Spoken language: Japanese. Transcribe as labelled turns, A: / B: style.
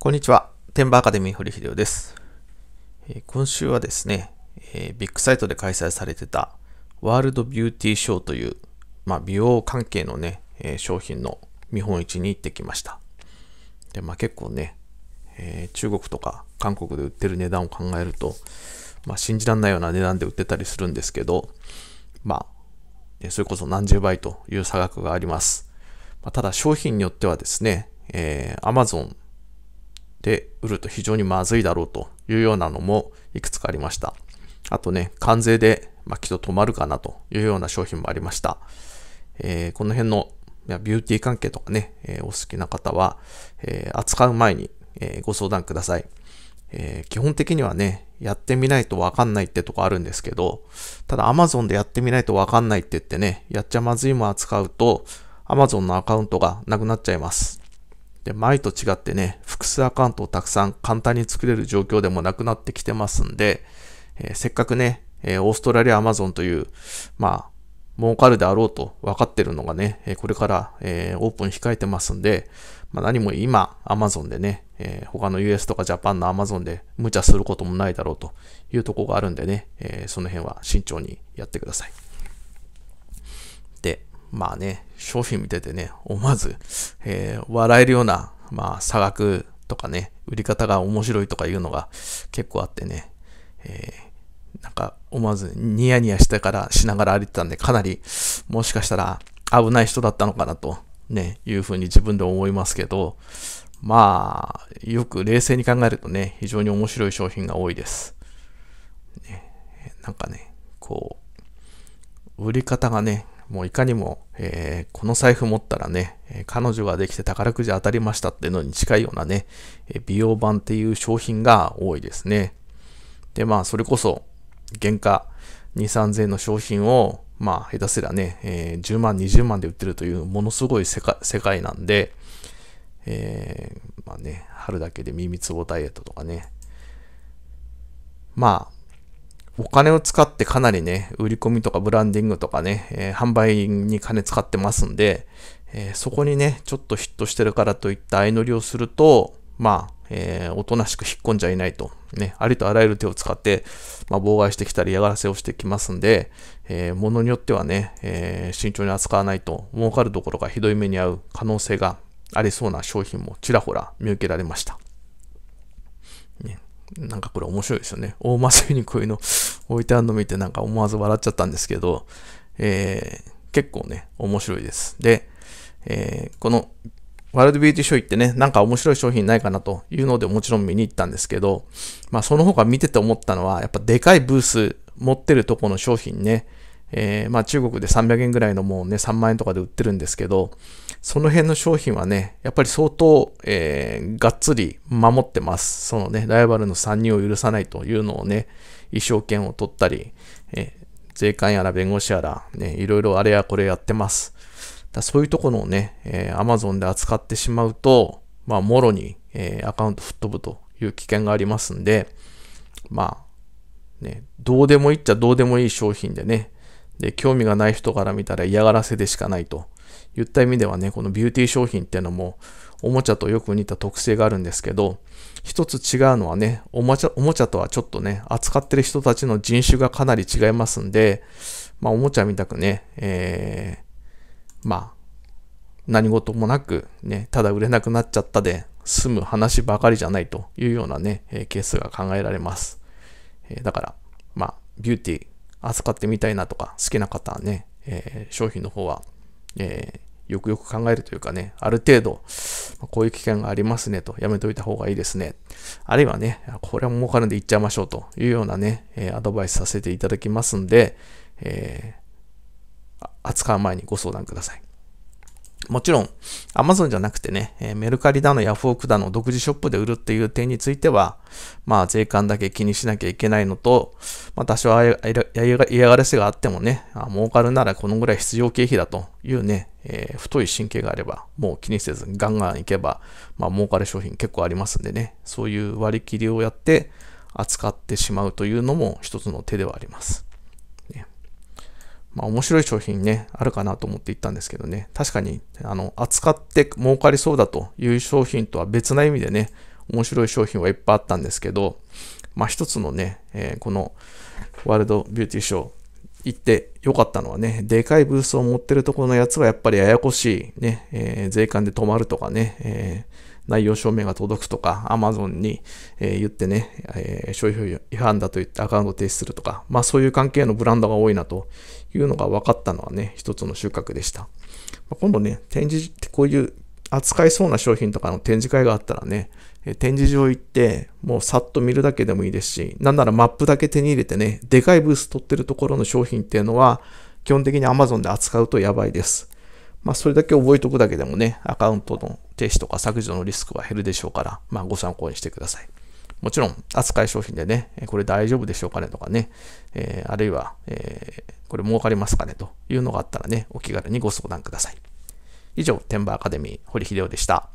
A: こんにちは。天馬アカデミー堀秀夫です。今週はですね、ビッグサイトで開催されてたワールドビューティーショーという、まあ、美容関係のね、商品の見本市に行ってきました。で、まあ結構ね、え中国とか韓国で売ってる値段を考えると、まあ信じらんないような値段で売ってたりするんですけど、まあ、それこそ何十倍という差額があります。まあ、ただ商品によってはですね、えー Amazon で売ると非常にまずいだろうというようなのもいくつかありました。あとね、関税で、まあ、きっと止まるかなというような商品もありました。えーこの辺のやビューティー関係とかね、えーお好きな方は、えー扱う前に、えーご相談ください。えー基本的にはね、やってみないとわかんないってとこあるんですけど、ただ Amazon でやってみないとわかんないって言ってね、やっちゃまずいも扱うと、Amazon のアカウントがなくなっちゃいます。で、前と違ってね、複数アカウントをたくさん簡単に作れる状況でもなくなってきてますんで、えーせっかくね、えーオーストラリアアマゾンという、まあ、儲かるであろうと分かってるのがね、えこれから、えーオープン控えてますんで、まあ、何も今、アマゾンでね、えー他の US とかジャパンのアマゾンで無茶することもないだろうというとこがあるんでね、えーその辺は慎重にやってください。で、まあね、商品見ててね、思わず、えー笑えるような、まあ、差額とかね、売り方が面白いとかいうのが結構あってね、えーなんか思わずニヤニヤしてからしながら歩いてたんで、かなりもしかしたら危ない人だったのかなと、ね、いうふうに自分で思いますけど、まあ、よく冷静に考えるとね、非常に面白い商品が多いです。ね、なんかね、こう、売り方がね、もういかにも、えーこの財布持ったらね、え彼女ができて宝くじ当たりましたっていうのに近いようなね、え美容版っていう商品が多いですね。で、まあ、それこそ、原価2、3000円の商品を、まあ、下手すりゃね、えー10万、20万で売ってるという、ものすごい世界世界なんで、えーまあね、春だけで耳つぼダイエットとかね、まあ、お金を使ってかなりね、売り込みとかブランディングとかね、えー販売に金使ってますんで、えーそこにね、ちょっとヒットしてるからといった相乗りをすると、まあ、えーおとなしく引っ込んじゃいないと。ね、ありとあらゆる手を使って、まあ、妨害してきたり嫌がらせをしてきますんで、えー、ものによってはね、えー慎重に扱わないと儲かるどころかひどい目に遭う可能性がありそうな商品もちらほら見受けられました。なんかこれ面白いですよね。大マスにこういうの置いてあるの見てなんか思わず笑っちゃったんですけど、えー結構ね、面白いです。で、えーこのワールドビューティーショー行ってね、なんか面白い商品ないかなというのでもちろん見に行ったんですけど、まあその他見てて思ったのは、やっぱでかいブース持ってるとこの商品ね、えーまあ中国で300円ぐらいのもうね、3万円とかで売ってるんですけど、その辺の商品はね、やっぱり相当、えーがっつり守ってます。そのね、ライバルの参入を許さないというのをね、衣装権を取ったり、えー税関やら弁護士やら、ね、いろいろあれやこれやってます。だそういうところをね、えー Amazon で扱ってしまうと、まあ、もろに、えーアカウント吹っ飛ぶという危険がありますんで、まあ、ね、どうでもいいっちゃどうでもいい商品でね、で、興味がない人から見たら嫌がらせでしかないと言った意味ではね、このビューティー商品っていうのも、おもちゃとよく似た特性があるんですけど、一つ違うのはね、おもちゃ、おもちゃとはちょっとね、扱ってる人たちの人種がかなり違いますんで、まあ、おもちゃみたくね、えー、まあ、何事もなくね、ただ売れなくなっちゃったで済む話ばかりじゃないというようなね、えーケースが考えられます。えーだから、まあ、ビューティー扱ってみたいなとか好きな方はね、えー商品の方は、えーよくよく考えるというかね、ある程度、こういう危険がありますねと、やめといた方がいいですね。あるいはね、これは儲かるんで行っちゃいましょうというようなね、えアドバイスさせていただきますんで、えー扱う前にご相談ください。もちろん、Amazon じゃなくてね、えメルカリだの、ヤフオクだの、独自ショップで売るっていう点については、まあ、税関だけ気にしなきゃいけないのと、まあ、多少嫌がらせがあってもね、あ儲かるならこのぐらい必要経費だというね、えー太い神経があれば、もう気にせずガンガンいけば、まあ、儲かる商品結構ありますんでね、そういう割り切りをやって扱ってしまうというのも一つの手ではあります。まあ、面白い商品ね、あるかなと思って行ったんですけどね、確かに、あの、扱って儲かりそうだという商品とは別な意味でね、面白い商品はいっぱいあったんですけど、まあ一つのね、えー、このワールドビューティーショー行ってよかったのはね、でかいブースを持ってるところのやつはやっぱりややこしいね、えー、税関で止まるとかね、えー内容証明が届くとか、Amazon に、えー、言ってね、えー、商標違反だと言ってアカウント停止するとか、まあそういう関係のブランドが多いなというのが分かったのはね、一つの収穫でした。ま今度ね、展示ってこういう扱いそうな商品とかの展示会があったらね、展示場行って、もうさっと見るだけでもいいですし、なんならマップだけ手に入れてね、でかいブース取ってるところの商品っていうのは、基本的に Amazon で扱うとやばいです。まあ、それだけ覚えておくだけでもね、アカウントの停止とか削除のリスクは減るでしょうから、まあ、ご参考にしてください。もちろん、扱い商品でね、これ大丈夫でしょうかねとかね、えー、あるいは、えー、これ儲かりますかねというのがあったらね、お気軽にご相談ください。以上、テンバーアカデミー、堀秀夫でした。